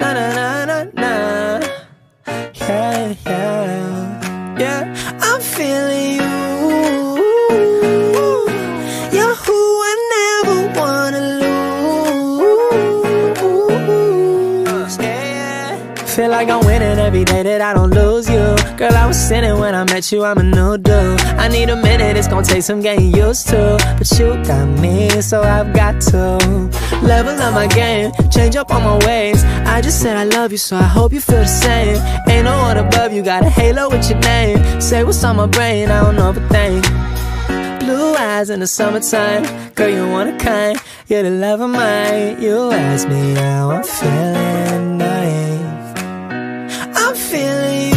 Na na na na na. Yeah, yeah. Yeah, I'm feeling you. You're who I never wanna lose. Yeah. Feel like I'm winning every day that I don't lose you. Girl, I was sinning when I met you, I'm a new dude. I need a minute, it's gonna take some getting used to. But you got me, so I've got to level up my game, change up on my ways. Just said I love you, so I hope you feel the same. Ain't no one above you, got a halo with your name. Say what's on my brain, I don't know a thing. Blue eyes in the summertime, girl, you of a kind. You're the love of mine. You ask me how I'm feeling, naive. I'm feeling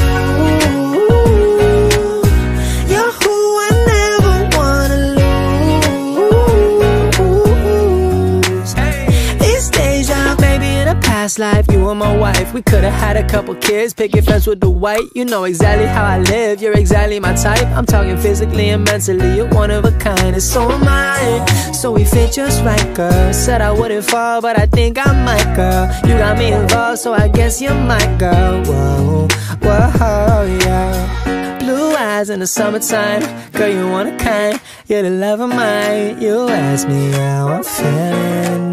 past life, you were my wife. We could've had a couple kids, picket fence with the white. You know exactly how I live, you're exactly my type. I'm talking physically and mentally, you're one of a kind, and so am I. So we fit just right, girl. Said I wouldn't fall, but I think I might, girl. You got me involved, so I guess you're my girl. Whoa, whoa, yeah. Blue eyes in the summertime, girl, you of a kind. You're the love of mine. You ask me how I'm feeling